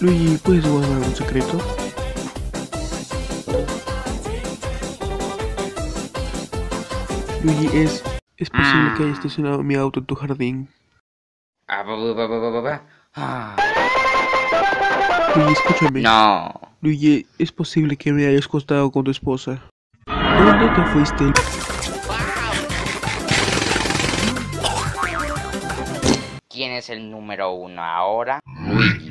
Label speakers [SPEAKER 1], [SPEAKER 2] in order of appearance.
[SPEAKER 1] Luigi, ¿puedes guardar un secreto? Luigi, es... Es posible mm. que haya estacionado mi auto en tu jardín.
[SPEAKER 2] Ah, ah.
[SPEAKER 1] Luigi, escúchame.
[SPEAKER 2] No.
[SPEAKER 1] Luigi, es posible que me hayas costado con tu esposa. ¿Dónde te fuiste?
[SPEAKER 2] ¿Quién es el número uno ahora? Luigi.